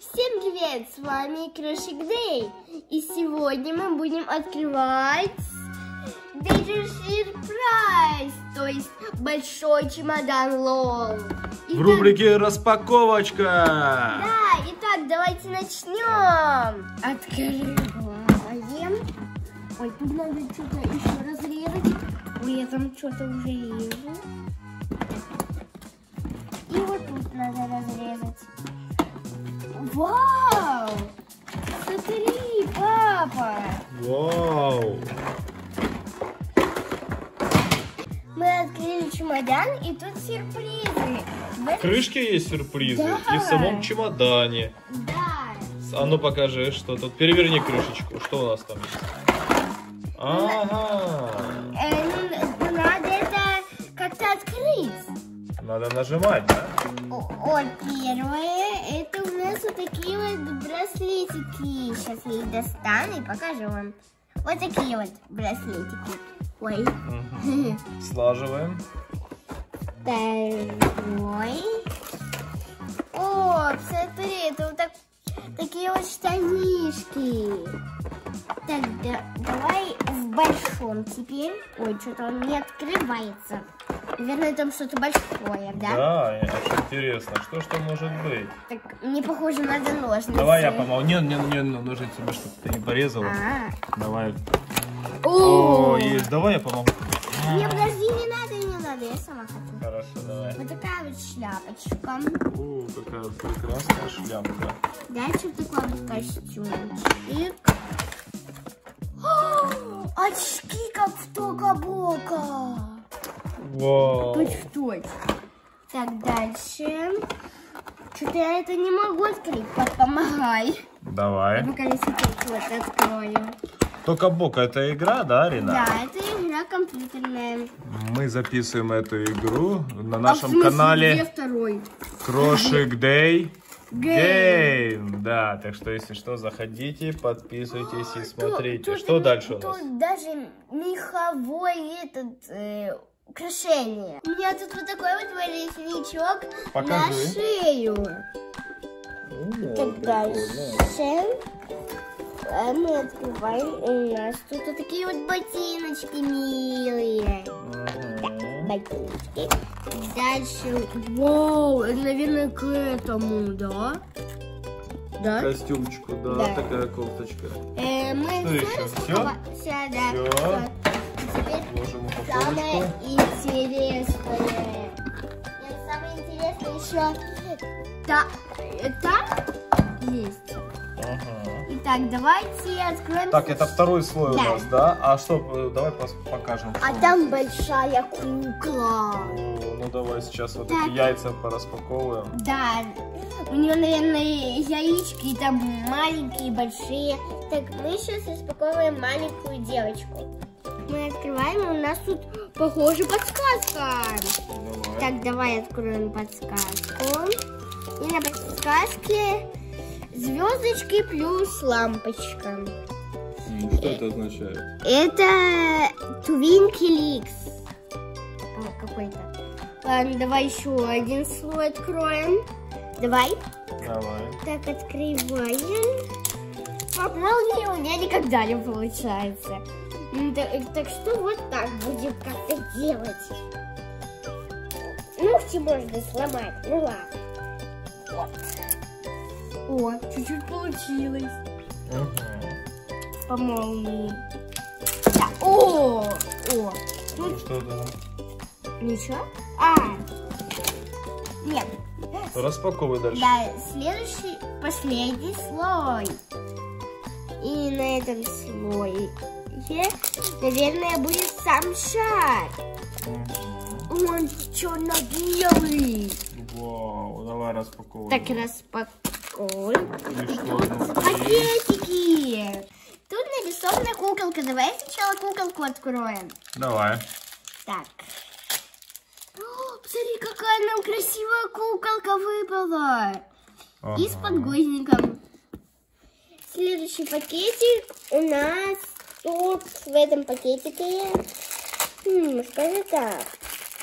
Всем привет! С вами Крошик Дэй. И сегодня мы будем открывать Danger Surprise, то есть большой чемодан лол. В рубрике распаковочка. Да, итак, давайте начнем. Открываем. Ой, тут надо что-то еще разрезать. Ой, я там что-то уже режу. И вот тут надо разрезать. Вау! Смотри, папа! Вау. Мы открыли чемодан, и тут сюрпризы. В этом- крышке есть сюрпризы Да. и в самом чемодане. Да. А ну покажи, что тут. Переверни крышечку. Что у нас там есть? Ага. Э, ну, надо это как-то открыть. Надо нажимать, да? О, о, первое, это нас вот такие вот браслетики. Сейчас я их достану и покажу вам. Вот такие вот браслетики. Ой. Слаживаем. Второй. О, смотри, это вот так, такие вот штанишки. Так, да- давай в большом теперь. Ой, что-то он не открывается. Наверное, там что-то большое, да? Да, очень интересно. Что ж там может быть? Так, мне похоже, надо ножницы. Давай я помогу. Не, не, не, ну, ножницами, чтобы ты не порезала. А. Давай. О, есть. Давай я помогу. Не, подожди, не надо, не надо, я сама хочу. Хорошо, давай. Вот такая вот шляпочка. О, какая прекрасная шляпка. Дальше такой вот костюмчик. Очки, как в Тока-Бока. Вау. Точь в точь. Так, дальше. Что-то я это не могу открыть. Пап, помогай. Давай. Ну-ка, я сейчас открою. Только Бока это игра, да, Рина? Да, это игра компьютерная. Мы записываем эту игру на А нашем где канале? Крошик Day Гейм. Да, так что если что, заходите, подписывайтесь и Тут- смотрите. тут Что и- дальше у нас? Тут даже меховой этот э, украшение. У меня тут вот такой вот воротничок на Покажи. шею. О, Так прикольно. дальше э, мы открываем. У нас тут вот такие вот ботиночки милые. Ботиночки. Дальше, вау, это, наверное, к этому, да? Да? Костюмчику, да, Да. такая кофточка. Э, мы Что все еще? распаковали. Все, да. Всё. Ложим самое упаковочку. интересное. Нет, самое интересное еще та, э, там есть. Ага. Итак, давайте откроем. Так, это второй слой Да. у нас, да? А что, э, давай покажем. А что там большая кукла. О, ну давай сейчас вот Так. эти яйца пораспаковываем. Да, у нее, наверное, яички там маленькие, большие. Так, мы сейчас распаковываем маленькую девочку. Мы открываем, и у нас тут, похоже, подсказка. Давай. Так, давай откроем подсказку. И на подсказке звездочки плюс лампочка. М, Что это означает? Это Твинкеликс. Какой-то. Ладно, давай еще один слой откроем. Давай. Давай. Так, открываем. Попробуй, у меня никогда не получается. Так, так что вот так будем как-то делать. Ногти можно сломать. Ну ладно. Вот. О, чуть-чуть получилось. Мгм. По молнии. Да. О, о. Ну, Что там? ничего? А. Нет. Распаковывай дальше. Да, следующий, последний слой. И на этом слое, наверное, будет сам шар. Он черно-белый. Вау, давай распаковывай. Так, внутри? Пакетики. Тут нарисована куколка. Давай сначала куколку откроем. Давай. Так. О, посмотри, какая нам красивая куколка выпала. И с Ага. подгузником. Следующий пакетик у нас тут в этом пакетике, м, скажи так,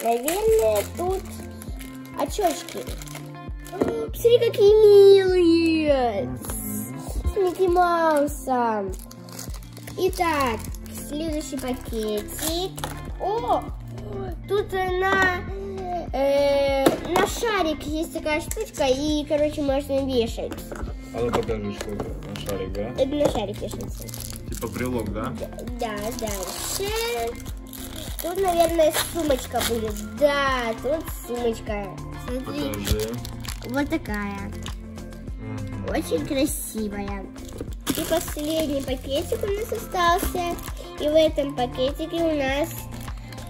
наверное, тут очечки. О, Посмотри, какие милые. Микки Мауса. Итак, следующий пакетик. О, тут на, э, на шарик есть такая штучка, и, короче, можно вешать. А ну покажи, что это на шарик, да? Это на шарик вешается. Типа брелок, да? Да, дальше. Тут, наверное, сумочка будет. Да, тут сумочка. Смотри, Покажи. вот такая. Мгм. Очень красивая. И последний пакетик у нас остался. И в этом пакетике у нас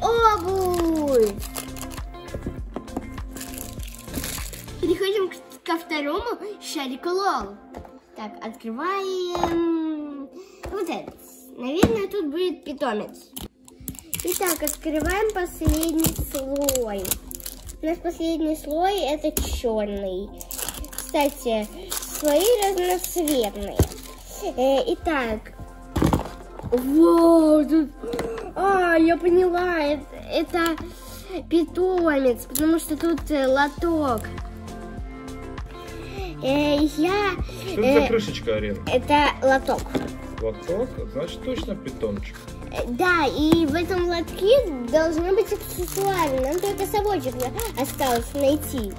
обувь. Переходим к- ко второму шарику лол. Так, открываем. Наверное, тут будет питомец. Итак, открываем последний слой. У нас последний слой это черный. Кстати, слои разноцветные. Э, итак, Вау, тут... А, я поняла, это, это питомец, потому что тут э, лоток. Э, я... Что это за э, крышечка, Арин? это лоток. Лоток? Значит, точно питомчик. Э, Да, и в этом лотке должны быть аксессуары. Нам только совочек осталось найти.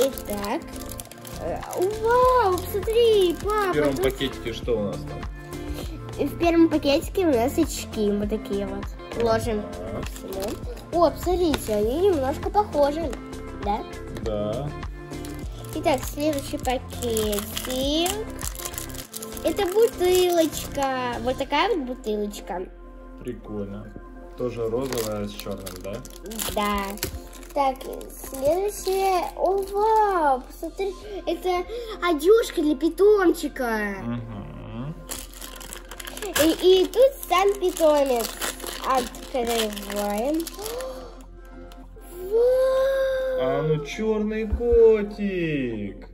Итак. э, Вау, смотри, В папа. первом тут пакетике что у нас там? В первом пакетике у нас очки вот такие вот. Ложим. О, посмотрите, они немножко похожи. Да? Да. Итак, следующий пакетик. Это бутылочка. Вот такая вот бутылочка. Прикольно. Тоже розовая с черным, да? Да. Так, следующее. О, вау, посмотри, это одежка для питомчика. Угу. И, и тут сам питомец. Открываем. Вау! А ну черный котик.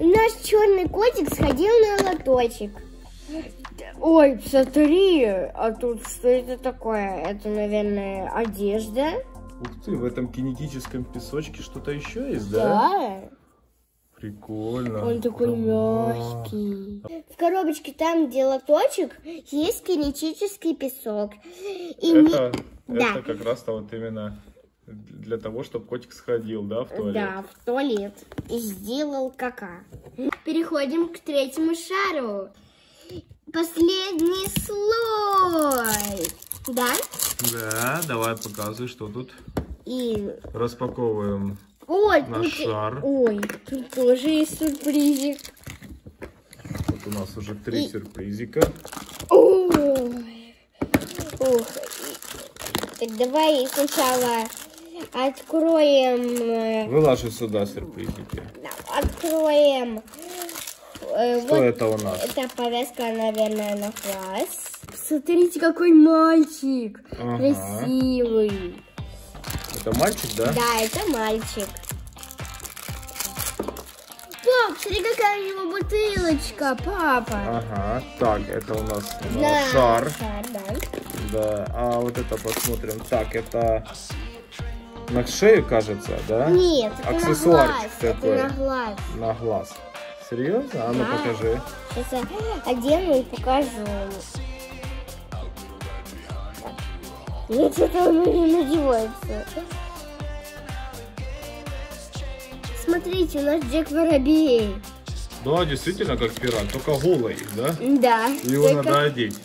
Наш черный котик сходил на лоточек. Ой, смотри, а тут что это такое? Это, наверное, одежда. Ух ты, в этом кинетическом песочке что-то еще есть, да? Да. Прикольно. Он такой Ага. мягкий. В коробочке там, где лоточек, есть кинетический песок. И не- Это, Да. это как раз-то вот именно для того, чтобы котик сходил, да, в туалет? Да, в туалет. И сделал кака. Переходим к третьему шару. Последний слой. Да? Да, давай показывай, что тут. И... Распаковываем Ой, наш тут... шар. Ой, тут тоже есть сюрпризик. Вот у нас уже три И- сюрпризика. Ой. Ух. Так давай сначала откроем... э, Выложи сюда сюрпризики. да, Откроем... э, Что вот это у нас? Это повязка, наверное, на глаз. Смотрите, какой мальчик. Ага. Красивый. Это мальчик, да? Да, это мальчик. Пап, смотри, какая у него бутылочка, папа. Ага. Так, это у нас ну, Да, шар. Шар, да. Да. А вот это посмотрим. Так, это на шею, кажется, да? Нет, это на Аксессуарчик глаз. такой. Это на глаз. На глаз. Серьезно? А ну Да. покажи. Сейчас я одену и покажу. Ну, что-то он не надевается. Смотрите, у нас Джек Воробей. Да, действительно, как пират, только голый, да? Да. Его только- надо одеть.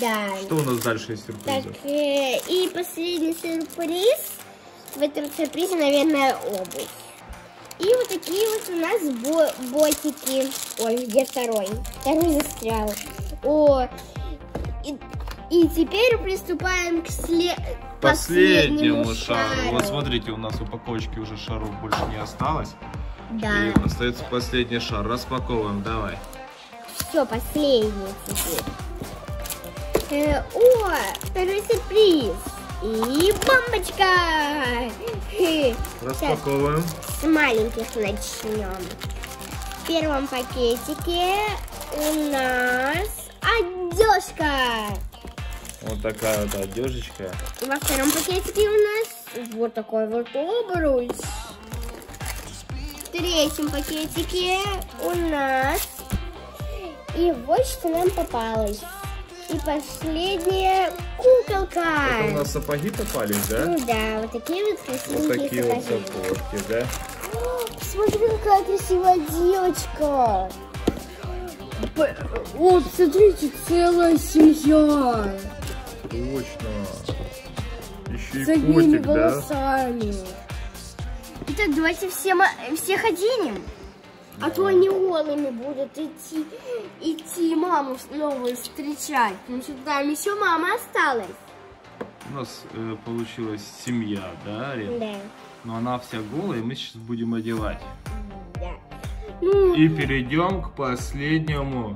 Да. Что у нас дальше из Так, сюрпризов? э, и последний сюрприз. В этом сюрпризе, наверное, обувь. И вот такие вот у нас бо- ботики. Ой, где второй? Второй застрял. О, и, и теперь приступаем к сле- Последнему шару. Вот смотрите, у нас упаковочки уже шаров больше не осталось. Да, И остается последний шар. Распаковываем, давай. все, последний теперь. Э, о, второй сюрприз. И бомбочка. Распаковываем. С маленьких начнем. В первом пакетике у нас одежка. Вот такая вот одежечка. Во втором пакетике у нас вот такой вот обруч. в третьем пакетике у нас... И вот что нам попалось. И последняя куколка. Это у нас сапоги попались, да? Ну да, вот такие вот Вот красивенькие такие вот сапоги. сапожки, да? Смотри, какая красивая девочка. О, посмотрите, целая семья. Точно. Еще С и одними котик, да? волосами. Итак, давайте все, всех оденем. А то они голыми будут идти, идти маму новую встречать. Потому что там еще мама осталась. У нас э, получилась семья, да, Рен? Да. Но она вся голая, и мы сейчас будем одевать. Да. Ну, И перейдем к последнему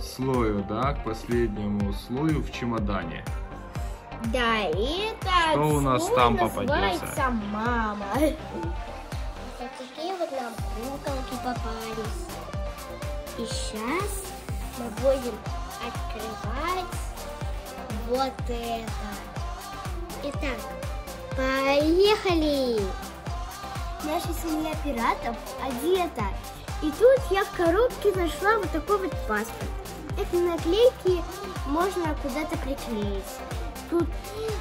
слою, да, к последнему слою в чемодане. да, и это Что у нас там попадется? мама. Попались. И сейчас мы будем открывать вот это. Итак, поехали! Наша семья пиратов одета. И тут я в коробке нашла вот такой вот паспорт. Эти наклейки можно куда-то приклеить. Тут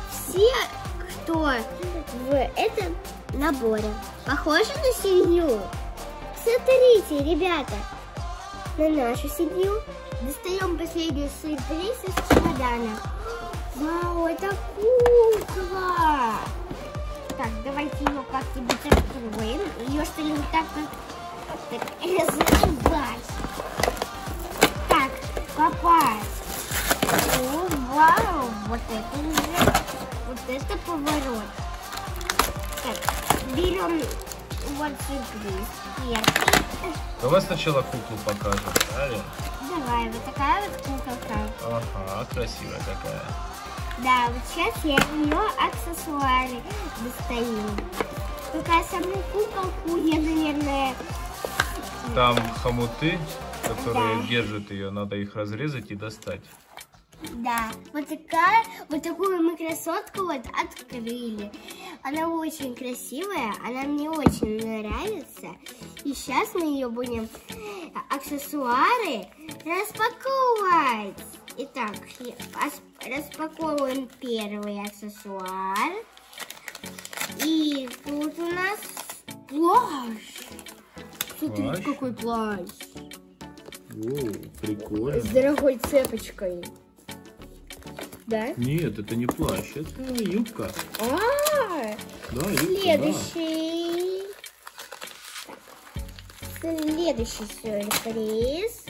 все, кто в этом наборе, похожи на семью. Смотрите, ребята, на нашу семью. Достаем последний сюрприз из чемодана. Вау, это кукла! Так, давайте ее как-нибудь откроем. Ее что ли вот так вот так, разрывать. Так, попасть. О, вау, вот это уже, вот это поворот. Так, берем вот сюрприз. Первый. Давай сначала куклу покажем, Рен? Давай, вот такая вот куколка. Ага, красивая какая. Да, вот сейчас я ее аксессуары достаю. Только саму куколку я, наверное, Там хомуты, которые Да. держат ее, надо их разрезать и достать. Да. Вот такая, вот такую мы красотку вот открыли. Она очень красивая, она мне очень нравится. И сейчас мы ее будем аксессуары распаковывать. Итак, распаковываем первый аксессуар. И тут у нас плащ. Смотрите, Плащ? какой плащ. О, прикольно. С дорогой цепочкой. Да? Нет, это не плащ, это юбка. А, Да, юбка, следующий. Так, Следующий сюрприз.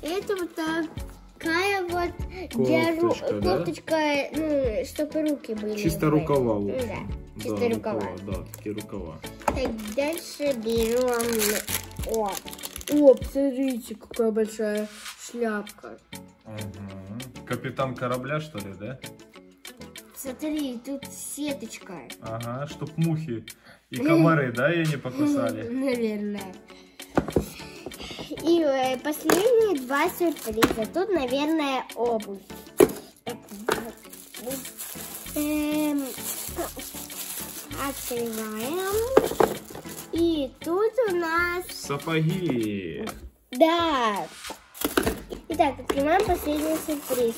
Это вот такая вот для Кофточка, да? кофточка, ну, чтобы руки были. да. Чисто рукава Ну лучше. Да, чисто рукава. Да, такие рукава. Так, дальше берем... О, о, посмотрите, какая большая шляпка. Ага. Капитан корабля, что ли, да? Смотри, тут сеточка. Ага, чтоб мухи и комары, да, ее не покусали. Наверное. И э, последние два сюрприза. Тут, наверное, обувь. Эм, открываем. И тут у нас... Сапоги. Да. Итак, открываем последний сюрприз.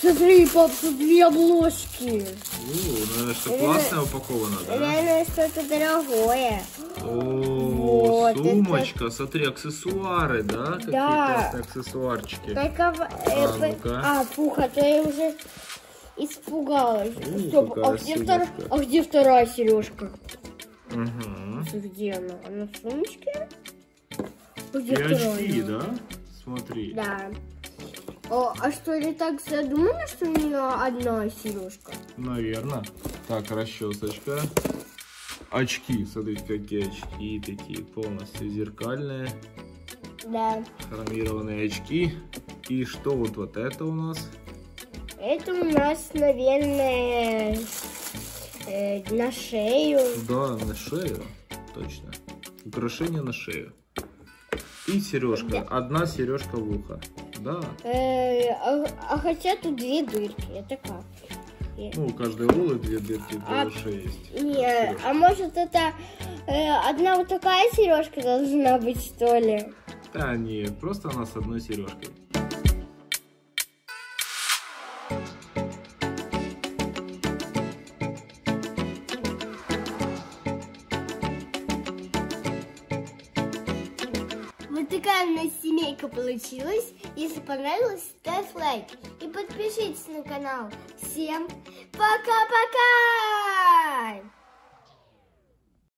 Смотри, пап, тут две обложки. О, наверное, что классно упаковано, да? Наверное, что-то дорогое. О, Вот, сумочка, смотри, аксессуары, да? Какие Да. классные аксессуарчики. Только, э, А, п- ну-ка. а, фух, а то я уже испугалась. У, Стоп, а где, втор- а где вторая сережка? Угу. Где она? Она в сумочке? А И Где вторая? очки, да? Смотри. Да. О, а что ли так задумано, что у нее одна сережка? Наверное. Так, расчесочка. Очки, смотрите, какие очки такие, полностью зеркальные, Да. хромированные очки. И что вот, вот это у нас? Это у нас, наверное, э, на шею. Да, на шею, точно. Украшение на шею. И сережка, одна сережка в ухо. Да. Э, а, а хотя тут две дырки, это как? дырки. Ну, у каждой Лолы две дырки для А- ушей есть. Не, а может это э, одна вот такая сережка должна быть, что ли? Да нет, просто она с одной сережкой. Нас семейка получилась. Если понравилось, ставь лайк и подпишитесь на канал. Всем пока-пока!